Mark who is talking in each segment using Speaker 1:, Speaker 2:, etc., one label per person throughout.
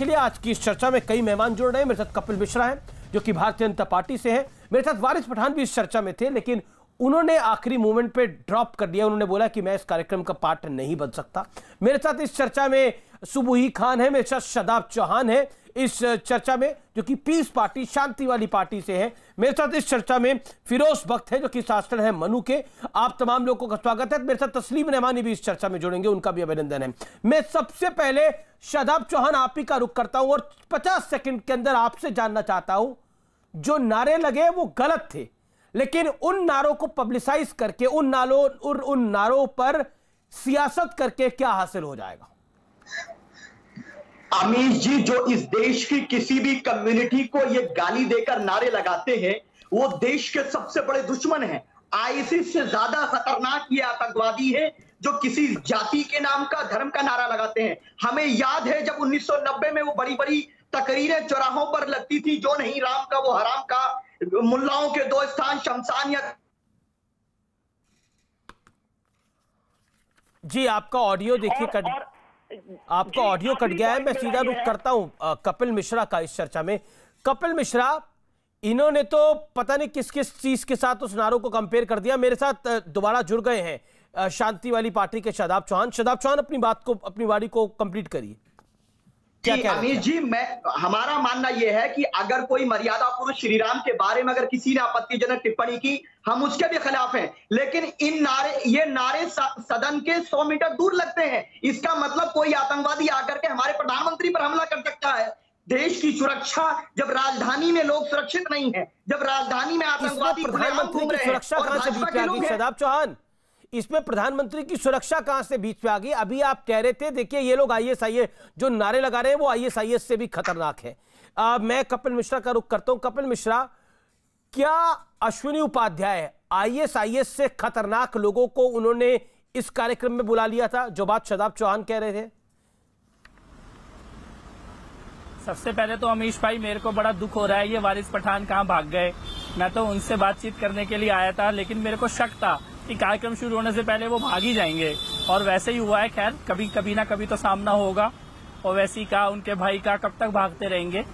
Speaker 1: के लिए आज की इस चर्चा में कई मेहमान जुड़ रहे हैं। मेरे साथ कपिल मिश्रा हैं, जो कि भारतीय जनता पार्टी से हैं। मेरे साथ वारिस पठान भी इस चर्चा में थे, लेकिन उन्होंने आखिरी मोमेंट पे ड्रॉप कर दिया। उन्होंने बोला कि मैं इस कार्यक्रम का पार्ट नहीं बन सकता। मेरे साथ इस चर्चा में सुबुही खान है, मेरे साथ शदाब चौहान है। इस चर्चा में जो कि पीस पार्टी शांति वाली पार्टी से है। मेरे साथ इस चर्चा में फिरोज भक्त है जो कि शास्त्र है मनु के। आप तमाम लोगों का स्वागत है। मेरे साथ तस्लीम रहमानी भी इस चर्चा में जुड़ेंगे उनका भी अभिनंदन है। मैं सबसे पहले शदाब चौहान आप ही का रुख करता हूँ और पचास सेकेंड के अंदर आपसे जानना चाहता हूँ जो नारे लगे वो गलत थे लेकिन उन नारों को पब्लिसाइज करके उन उन, उन नारों पर सियासत करके क्या हासिल हो जाएगा?
Speaker 2: अमीर जी जो इस देश की किसी भी कम्युनिटी को ये गाली देकर नारे लगाते हैं वो देश के सबसे बड़े दुश्मन हैं। आईसिस से ज़्यादा खतरनाक ये आतंकवादी है जो किसी जाति के नाम का धर्म का नारा लगाते हैं। हमें याद है जब 1990 में वो बड़ी बड़ी तकरीरें चौराहों पर लगती थी जो नहीं राम का वो हराम का मुल्लाओं के दो स्थान शमशान या
Speaker 1: जी आपका ऑडियो देखिए कट आपका ऑडियो कट गया है मैं सीधा रुख करता हूँ कपिल मिश्रा का इस चर्चा में। कपिल मिश्रा इन्होंने तो पता नहीं किस किस चीज़ के साथ उस नारों को कंपेयर कर दिया। मेरे साथ दोबारा जुड़ गए हैं। शांति वाली पार्टी के शदाब चौहान। शदाब चौहान अपनी बात को अपनी वाड़ी को कंप्लीट करिए।
Speaker 2: क्या क्या अमीर जी मैं हमारा मानना यह है कि अगर कोई मर्यादा पुरुष श्री राम के बारे में अगर किसी ने आपत्तिजनक टिप्पणी की हम उसके भी खिलाफ हैं। लेकिन इन नारे ये नारे सदन के 100 मीटर दूर लगते हैं। इसका मतलब कोई आतंकवादी आकर के हमारे प्रधानमंत्री पर हमला कर सकता है। देश की सुरक्षा जब राजधानी में लोग सुरक्षित नहीं है जब राजधानी में आतंकवादी
Speaker 1: प्रधानमंत्री की सुरक्षा कहाँ से चौहान। इसमें प्रधानमंत्री की सुरक्षा कहाँ से बीच में आ गई? अभी आप कह रहे थे देखिए ये लोग आईएसआईए जो नारे लगा रहे हैं वो आईएसआईएस से भी खतरनाक है। आ, मैं कपिल मिश्रा का रुख करता हूँ। कपिल मिश्रा क्या अश्विनी उपाध्याय आईएसआईएस से खतरनाक लोगों को उन्होंने इस कार्यक्रम में बुला लिया था जो बात शदाब चौहान कह रहे थे?
Speaker 3: सबसे पहले तो अमीश भाई मेरे को बड़ा दुख हो रहा है ये वारिस पठान कहाँ भाग गए? मैं तो उनसे बातचीत करने के लिए आया था लेकिन मेरे को शक था कि कार्यक्रम शुरू होने से पहले वो भाग ही जाएँगे। और वैसे ही हुआ है, खैर, कभी कभी ना कभी तो सामना होगा। और वैसी का, उनके भाई का कब तक भागते रहेंगे।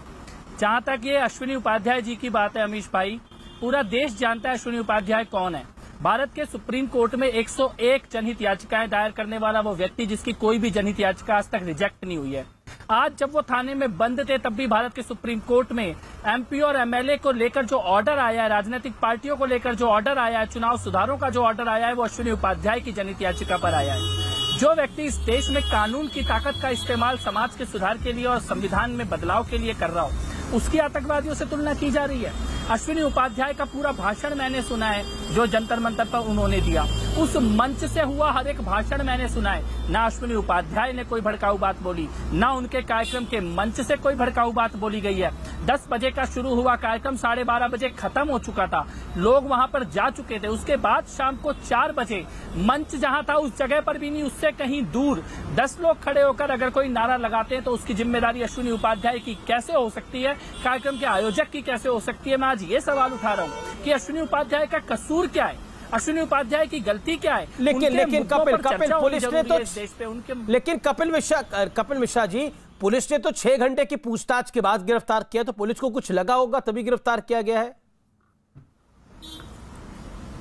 Speaker 3: जहाँ तक ये अश्विनी उपाध्याय जी की बात है, अमीश भाई, पूरा देश जानता है अश्विनी उपाध्याय कौन है। भारत के सुप्रीम कोर्ट में 101 जनहित याचिकाएँ दायर करने वाला वो व्यक्ति जिसकी कोई भी जनहित याचिका आज तक रिजेक्ट नहीं हुई है। आज जब वो थाने में बंद थे, तब भी भारत के सुप्रीम कोर्ट में एमपी और एमएलए को लेकर जो ऑर्डर आया है, राजनीतिक पार्टियों को लेकर जो ऑर्डर आया है, चुनाव सुधारों का जो ऑर्डर आया है, वो अश्विनी उपाध्याय की जनित याचिका पर आया है। जो व्यक्ति इस देश में कानून की ताकत का इस्तेमाल समाज के सुधार के लिए और संविधान में बदलाव के लिए कर रहा हो, उसकी आतंकवादियों से तुलना की जा रही है। अश्विनी उपाध्याय का पूरा भाषण मैंने सुना है, जो जंतर मंतर पर उन्होंने दिया। उस मंच से हुआ हर एक भाषण मैंने सुना है। ना अश्विनी उपाध्याय ने कोई भड़काऊ बात बोली, ना उनके कार्यक्रम के मंच से कोई भड़काऊ बात बोली गई है। दस बजे का शुरू हुआ कार्यक्रम साढ़े बारह बजे खत्म हो चुका था। लोग वहाँ पर जा चुके थे। उसके बाद शाम को चार बजे मंच जहाँ था उस जगह पर भी नहीं उससे कहीं दूर। दस लोग खड़े होकर अगर कोई नारा लगाते हैं तो उसकी ज़िम्मेदारी अश्विनी उपाध्याय की कैसे हो सकती है? कार्यक्रम के आयोजक की कैसे हो सकती है? मैं आज ये सवाल उठा रहा हूँ कि अश्विनी उपाध्याय का कसूर क्या है? अश्विनी उपाध्याय की गलती क्या है?
Speaker 1: लेकिन लेकिन कपिल कपिल पुलिस ने तो देश पे। उनके लेकिन कपिल मिश्रा कपिल मिश्रा जी पुलिस ने तो छह घंटे की पूछताछ के बाद गिरफ़्तार किया तो पुलिस को कुछ लगा होगा तभी गिरफ़्तार किया गया है?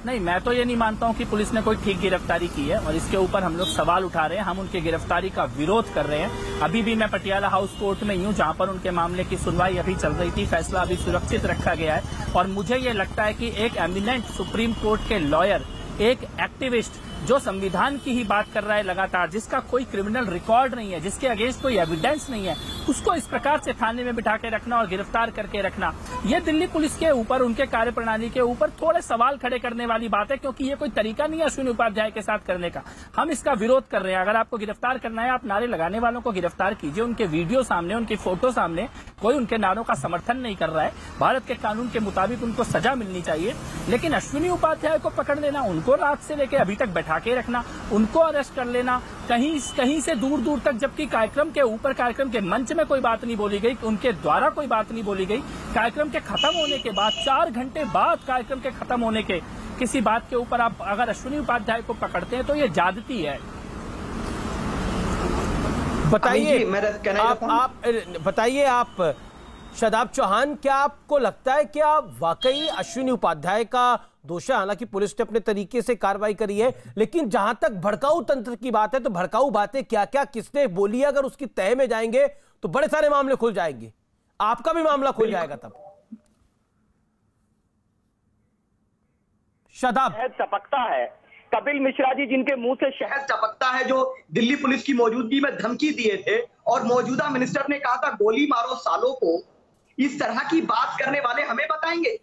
Speaker 3: नहीं, मैं तो ये नहीं मानता हूँ कि पुलिस ने कोई ठीक गिरफ्तारी की है, और इसके ऊपर हम लोग सवाल उठा रहे हैं। हम उनकी गिरफ्तारी का विरोध कर रहे हैं। अभी भी मैं पटियाला हाउस कोर्ट में ही जहाँ पर उनके मामले की सुनवाई अभी चल रही थी, फैसला अभी सुरक्षित रखा गया है। और मुझे ये लगता है कि एक एमिनेंट सुप्रीम कोर्ट के लॉयर, एक एक्टिविस्ट जो संविधान की ही बात कर रहा है लगातार, जिसका कोई क्रिमिनल रिकॉर्ड नहीं है, जिसके अगेंस्ट कोई एविडेंस नहीं है, उसको इस प्रकार से थाने में बिठा के रखना और गिरफ़्तार करके रखना, ये दिल्ली पुलिस के ऊपर, उनके कार्य प्रणाली के ऊपर थोड़े सवाल खड़े करने वाली बात है, क्योंकि ये कोई तरीका नहीं है अश्विनी उपाध्याय के साथ करने का। हम इसका विरोध कर रहे हैं। अगर आपको गिरफ़्तार करना है, आप नारे लगाने वालों को गिरफ़्तार कीजिए, उनके वीडियो सामने, उनकी फ़ोटो सामने, कोई उनके नारों का समर्थन नहीं कर रहा है। भारत के कानून के मुताबिक उनको सजा मिलनी चाहिए, लेकिन अश्विनी उपाध्याय को पकड़ लेना, उनको रात से लेकर अभी तक बैठा के रखना उनको अरेस्ट कर लेना। कहीं कहीं से दूर दूर तक जबकि कार्यक्रम के ऊपर कार्यक्रम के मंच में कोई बात नहीं बोली गई उनके द्वारा कोई बात नहीं बोली गई। कार्यक्रम के खत्म होने के बाद चार घंटे बाद कार्यक्रम के खत्म होने के किसी बात के ऊपर आप अगर अश्विनी उपाध्याय को पकड़ते हैं तो ये जादती है।
Speaker 1: बताइए आप आप बताइए आप शादाब चौहान क्या आपको लगता है कि आप वाकई अश्विनी उपाध्याय का दोष है। हालाँकि पुलिस ने अपने तरीके से कार्रवाई करी है लेकिन जहाँ तक भड़काऊ तंत्र की बात है तो भड़काऊ बातें क्या क्या किसने बोली अगर उसकी तय में जाएँगे तो बड़े सारे मामले खुल जाएँगे। आपका भी मामला खुल जाएगा तब। शादाब।
Speaker 4: टपकता है। कपिल मिश्रा जी जिनके मुँह से शहद
Speaker 2: टपकता है जो दिल्ली पुलिस की मौजूदगी में धमकी दिए थे और मौजूदा मिनिस्टर ने कहा था गोली मारो सालों को। इस तरह की बात करने वाले हमें बताएँगे।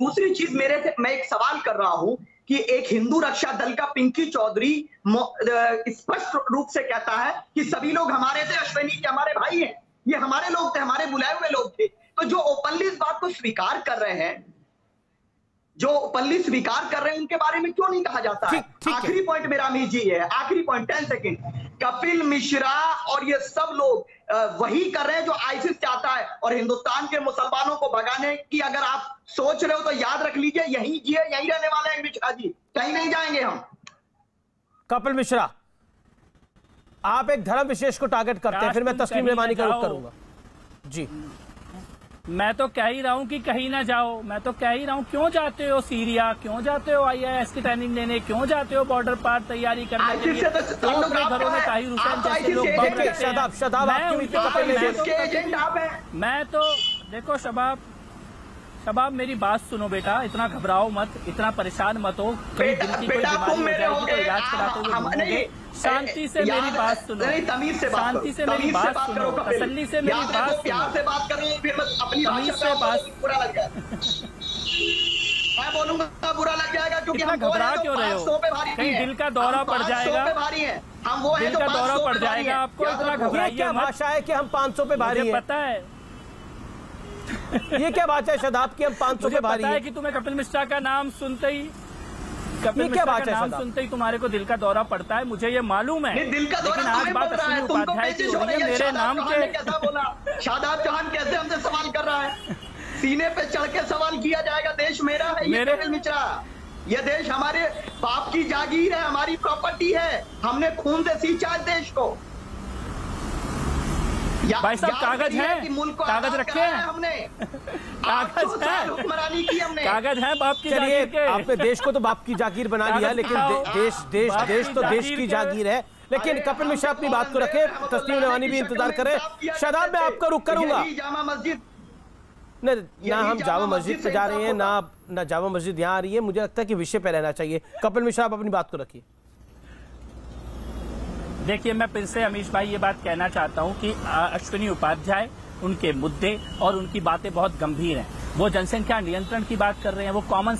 Speaker 2: दूसरी चीज़ मेरे से मैं एक सवाल कर रहा हूँ कि एक हिंदू रक्षा दल का पिंकी चौधरी स्पष्ट रूप से कहता है कि सभी लोग हमारे थे, अश्विनी के हमारे भाई हैं। ये हमारे लोग थे, हमारे बुलाए हुए लोग थे। तो जो ओपनली इस बात को स्वीकार कर रहे हैं जो ओपनली स्वीकार कर रहे हैं उनके बारे में क्यों नहीं कहा जाता? है
Speaker 1: है।
Speaker 2: आखिरी पॉइंट मेरा अमीर जी है आखिरी point ten second Kapil Mishra और ये सब लोग वही कर रहे हैं जो आईसिस चाहता है और हिंदुस्तान के मुसलमानों को भगाने की अगर आप सोच रहे हो तो याद रख लीजिए यही जिए यही रहने वाले हैं मिश्रा जी। कहीं नहीं जाएँगे हम।
Speaker 1: कपिल मिश्रा आप एक धर्म विशेष को टारगेट करते हैं फिर मैं तस्लीम रेमानी का रुख करूँगा। जी।
Speaker 3: मैं तो कह ही रहा हूँ कि कहीं ना जाओ। मैं तो कह ही रहा हूँ क्यों जाते हो सीरिया? क्यों जाते हो आईएएस की ट्रेनिंग लेने? क्यों जाते हो बॉर्डर पार तैयारी करने के लिए?
Speaker 2: तो
Speaker 3: अपने घरों में
Speaker 2: है।
Speaker 3: ताहिर हुसैन
Speaker 2: तो
Speaker 3: जैसे लोग बम रखते हैं। मैं तो देखो शबाब शबाब मेरी बात सुनो बेटा इतना घबराओ मत इतना परेशान मत हो कहीं
Speaker 2: बेटा
Speaker 3: दिल की कोई बीमारी
Speaker 2: तुम
Speaker 3: हो
Speaker 2: मेरे
Speaker 3: जाएगी
Speaker 2: हो
Speaker 3: तो
Speaker 2: गए
Speaker 3: इलाज कराते हुए घूमोगे। शांति से मेरी बात सुनो
Speaker 2: नहीं तमीज से
Speaker 3: शांति से मेरी बात
Speaker 2: करो,
Speaker 3: सुनो। तसल्ली से मेरी बात
Speaker 2: प्यार
Speaker 3: सुनो
Speaker 2: से बात कर रहे हैं फिर मैं अपनी
Speaker 3: तमीज से बात-
Speaker 2: बोलूँगा, बुरा लग जाएगा मैं बोलूँगा बुरा लग जाएगा क्योंकि
Speaker 3: इतना
Speaker 2: हम
Speaker 3: घबरा क्यों रहे हो?
Speaker 2: 500 पे भारी
Speaker 3: कहीं दिल का दौरा पड़ जाएगा?
Speaker 2: भारी हैं हम वो
Speaker 3: दिल का दौरा पड़ जाएगा आपको इतना। घबराइए।
Speaker 1: भाषा है कि हम 500 पे भारी हैं
Speaker 3: पता है
Speaker 1: ये क्या भाषा है शादाब की? हम 500
Speaker 3: मुझे
Speaker 1: पे भारी
Speaker 3: है कि तुम्हें कपिल मिश्रा का नाम सुनते ही कपिल
Speaker 1: क्या
Speaker 3: मिश्रा
Speaker 1: बात
Speaker 3: का
Speaker 1: है
Speaker 3: नाम सुनते ही तुम्हारे को दिल का दौरा पड़ता है मुझे ये मालूम है।
Speaker 2: नहीं दिल का दौरा
Speaker 3: लेकिन आज बात अश्विनी
Speaker 2: है तुमको
Speaker 3: उपाध्याय की हो रही है मेरे नाम के?
Speaker 2: कैसा बोला? शादाब चौहान कैसे हमसे सवाल कर रहा है? सीने पे चढ़ के सवाल किया जाएगा देश मेरा है ये
Speaker 3: मेरे-
Speaker 2: कपिल मिश्रा। ये देश हमारे बाप की जागीर है हमारी प्रॉपर्टी है हमने खून से सींचा है देश को।
Speaker 3: भाई साहब, कागज़ हैं? कागज़ रखे हैं?
Speaker 2: हमने?
Speaker 3: कागज़
Speaker 2: 800 साल
Speaker 3: हैं?
Speaker 2: हुक्मरानी की हमने।
Speaker 3: कागज़ है बाप की
Speaker 1: चलिए आपने देश को तो बाप की जागीर बना लिया लेकिन देश देश देश तो देश की जागीर है। लेकिन कपिल मिश्रा
Speaker 2: तो
Speaker 1: अपनी बात को रखे
Speaker 2: तो
Speaker 1: तस्लीम
Speaker 2: की
Speaker 1: भी इंतज़ार करें। शादाब मैं आपका रुख करूँगा।
Speaker 2: यही जामा मस्जिद
Speaker 1: नहीं ना हम
Speaker 2: जामा मस्जिद
Speaker 1: पे
Speaker 2: से
Speaker 1: जा रहे हैं ना ना जामा मस्जिद यहाँ आ रही है। मुझे लगता है कि विषय पे रहना चाहिए। कपिल मिश्रा आप अपनी बात को रखिए।
Speaker 3: देखिए, मैं फिर से अमीश भाई ये बात कहना चाहता हूँ कि अश्विनी उपाध्याय, उनके मुद्दे और उनकी बातें बहुत गंभीर हैं। वो जनसंख्या नियंत्रण की बात कर रहे हैं, वो कॉमन